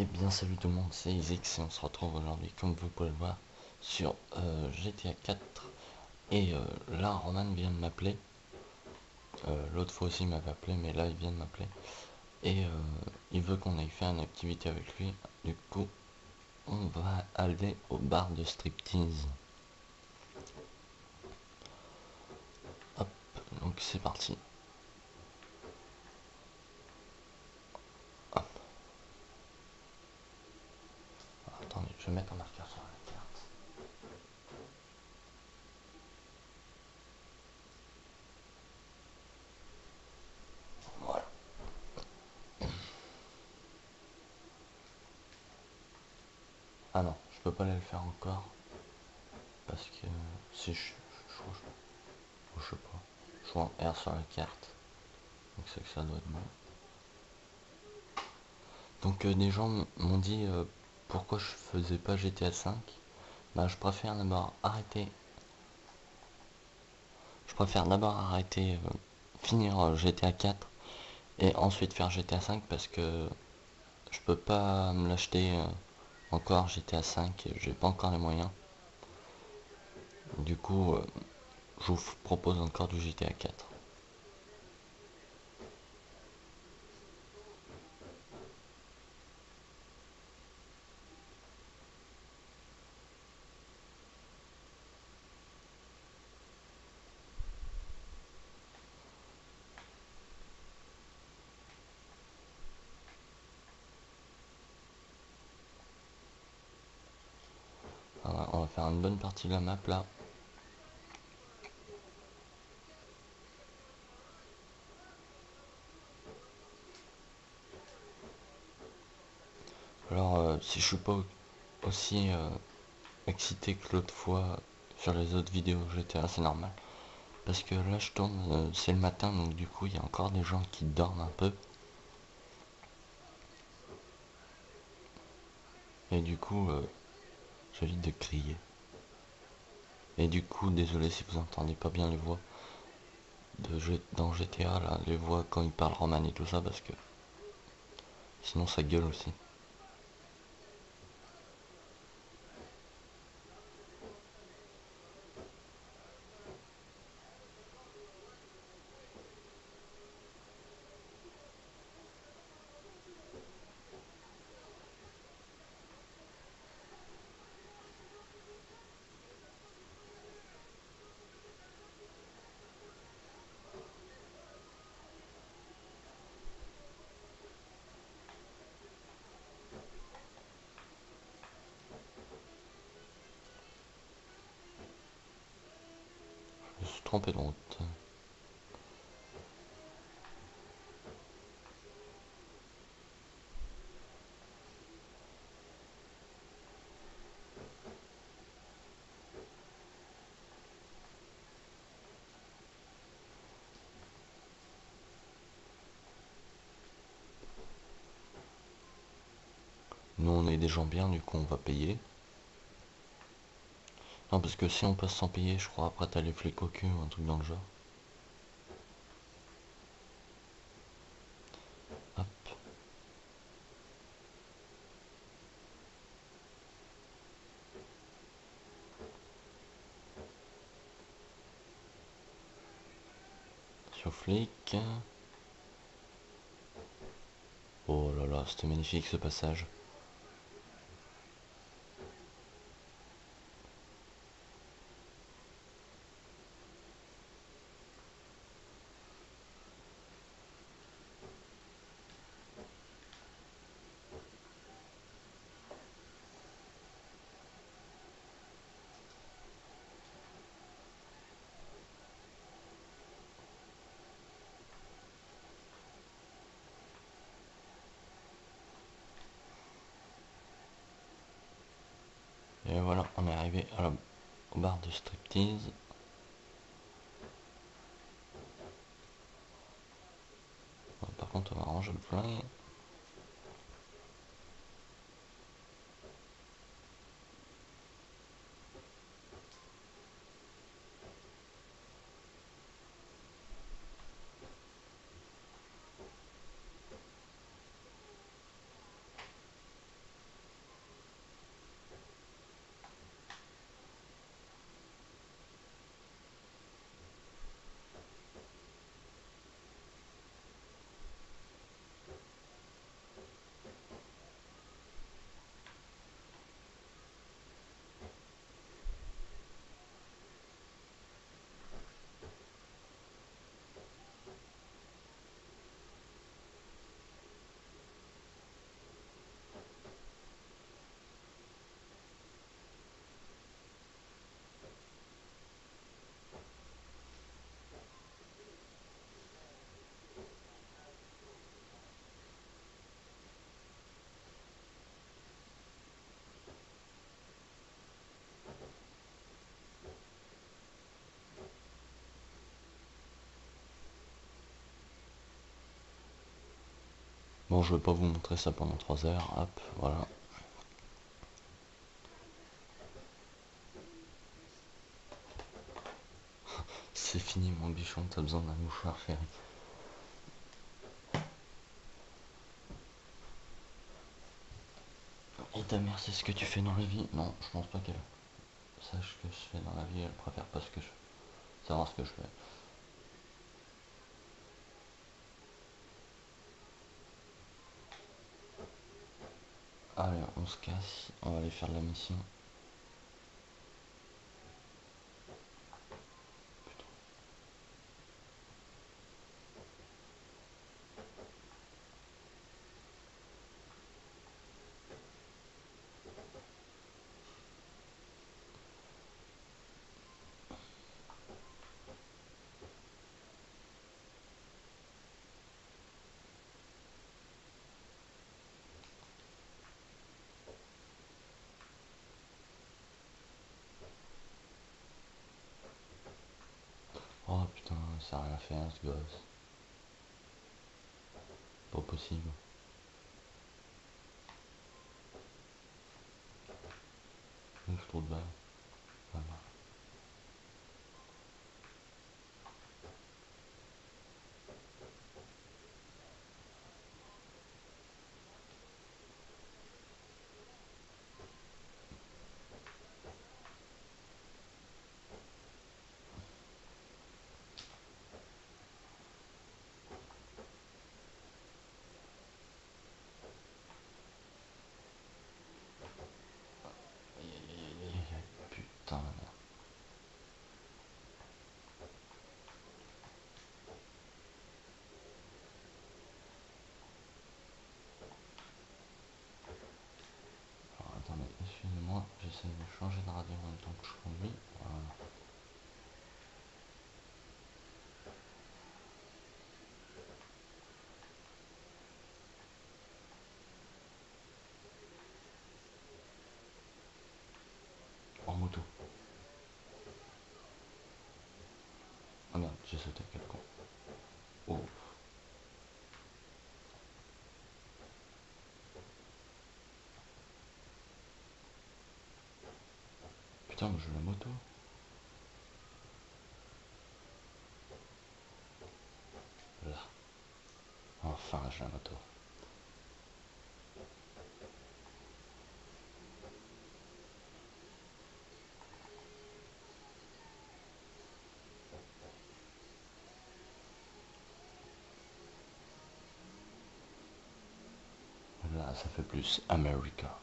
Et bien salut tout le monde, c'est Isix et on se retrouve aujourd'hui comme vous pouvez le voir sur euh, GTA 4 et euh, là Roman vient de m'appeler. Euh, l'autre fois aussi il m'avait appelé mais là il vient de m'appeler. Et il veut qu'on aille faire une activité avec lui. Du coup on va aller au bar de striptease. Hop donc c'est parti je mettre un marqueur sur la carte. Voilà. Ah non, je peux pas aller le faire encore. Parce que si je, je, je, je sais pas. Je vois un R sur la carte. Donc c'est que ça doit être bon. Donc euh, des gens m'ont dit euh, pourquoi je faisais pas GTA 5 Bah je préfère d'abord arrêter. Je préfère d'abord arrêter euh, finir euh, GTA 4 et ensuite faire GTA 5 parce que je peux pas me l'acheter euh, encore GTA 5, j'ai pas encore les moyens. Du coup, je vous propose encore du GTA 4. on va une bonne partie de la map là. Alors euh, si je suis pas aussi euh, excité que l'autre fois sur les autres vidéos j'étais assez normal. Parce que là je tourne, euh, c'est le matin donc du coup il y a encore des gens qui dorment un peu. Et du coup J'évite de crier. Et du coup, désolé si vous entendez pas bien les voix de dans GTA, les voix quand il parle roman et tout ça, parce que sinon ça gueule aussi. Trompé de route. Nous on est des gens bien, du coup on va payer. Non, parce que si on passe sans payer, je crois après t'as les flics au cul ou un truc dans le genre. Hop. Sur flic. Oh là là, c'était magnifique ce passage. Et voilà, on est arrivé à la, au bar de striptease. Par contre, on va ranger le plein. Bon, je vais pas vous montrer ça pendant 3 heures. Hop, voilà. C'est fini mon bichon, t'as besoin d'un mouchoir ferré. Et ta mère, c'est ce que tu fais dans la vie? Non, je pense pas qu'elle sache ce que je fais dans la vie, elle préfère pas ce que je. Savoir ce que je fais. Allez, on se casse, on va aller faire la mission. Oh putain, ça a rien fait ce gosse. Pas possible. Ouf, trop de balles. Voilà. Aïe aïe aïe aïe aïe aïe, putain la merde. Alors attendez, excusez-moi, j'essaie de changer de radio en temps que je conduis. Voilà. En moto. Ah merde, j'ai sauté quel con. Oh. Putain, mais j'ai la moto. Là. Enfin, j'ai la moto. Là, ça fait plus America.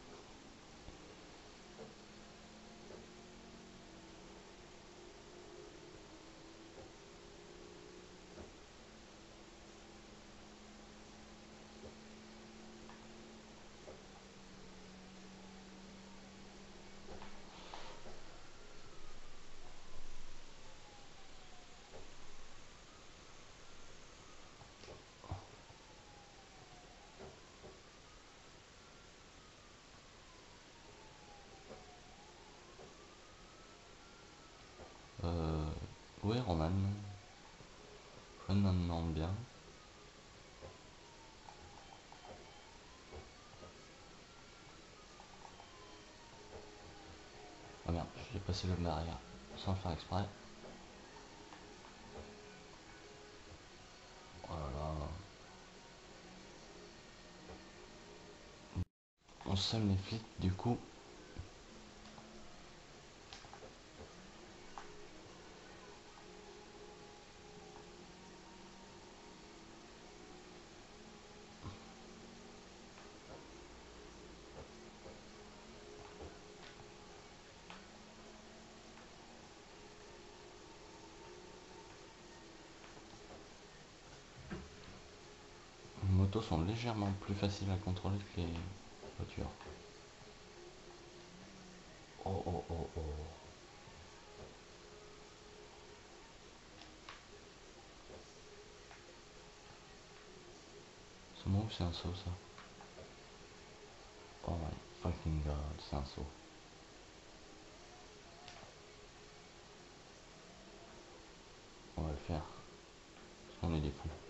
Euh... Ouais, Roman. Demande bien. Ah merde, j'ai passé le barrière sans le faire exprès. Oh là là. On seul les flics, du coup. Les motos sont légèrement plus faciles à contrôler que les voitures. Oh oh oh oh. C'est moi ou c'est un saut ça Oh my fucking god, c'est un saut. On va le faire. Parce qu'on est des fous.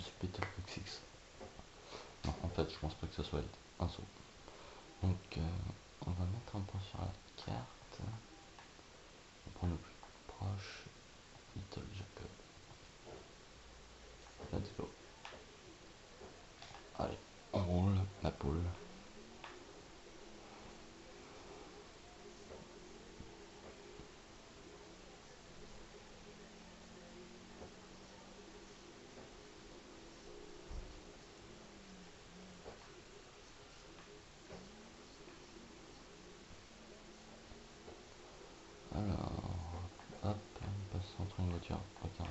Suis. Non, en fait, je pense pas que ce soit un saut. Donc, euh, on va mettre un point sur la carte. On prend le plus proche. Little Jacob. Let's go. Allez, on roule la poule.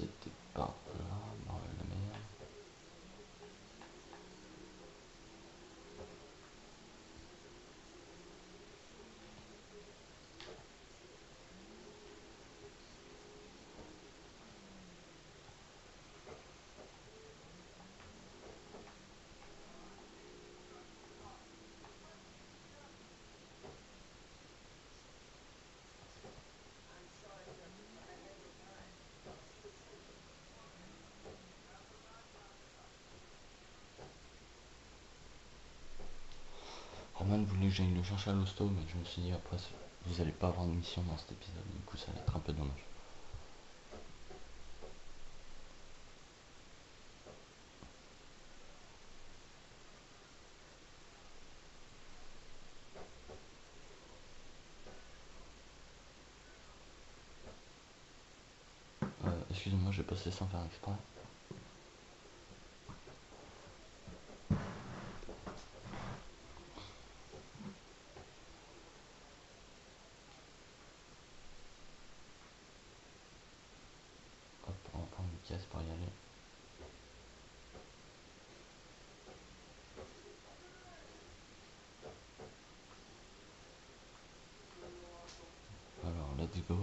C'était pas là, bordel de merde. Roman que j'aille le à l'hosto, mais je me suis dit après, vous allez pas avoir de mission dans cet épisode, du coup ça va être un peu dommage. Euh, excusez-moi, j'ai passé sans faire exprès. Alors, let's go.